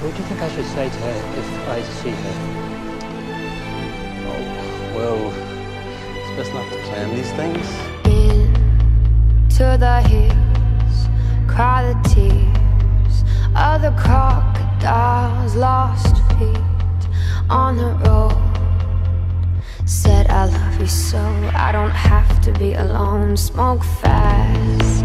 What do you think I should say to her if I see her? Oh, well, it's best not to plan these things. Into the hills, cry the tears of the crocodiles lost feet on the road. Said I love you so I don't have to be alone. Smoke fast